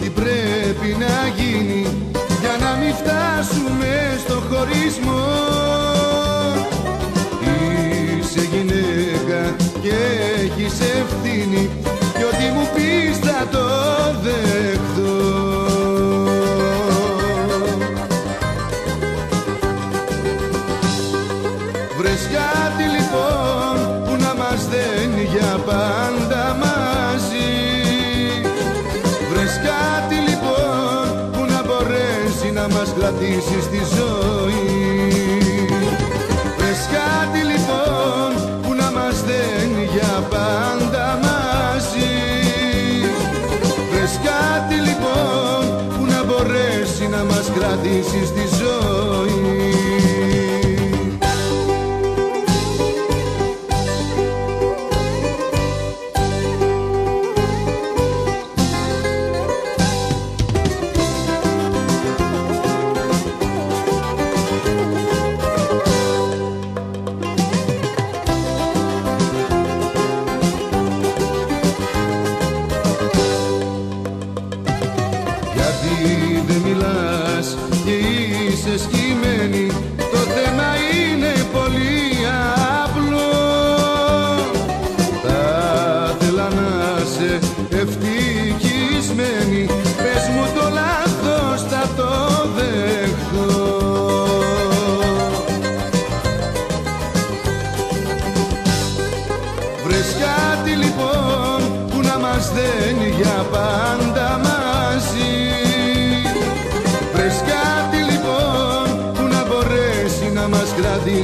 Τι πρέπει να γίνει για να μην φτάσουμε στο χωρισμό. Είσαι γυναίκα και έχεις ευθύνη Κι ό,τι μου πεις θα το δεχτώ. Βρες κάτι να μας κρατήσει στη ζωή. Βρες κάτι λοιπόν που να μας δένει για πάντα μαζί. Βρες κάτι λοιπόν που να μπορέσει να μας κρατήσει στη ζωή δεν μιλάς και είσαι σκυμμένη Το θέμα είναι πολύ απλό. Θα θέλα να σε ευτυχισμένη. Πες μου το λάθος θα το δεχτώ. Βρες κάτι λοιπόν που να μας δένει για πάντα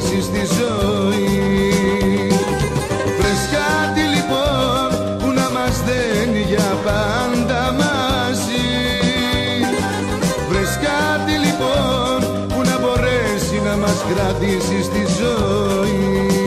κρατήσει στη ζωή. Βρες κάτι λοιπόν που να μας δένει για πάντα μαζί. Βρες κάτι λοιπόν που να μπορέσει να μας κρατήσει στη ζωή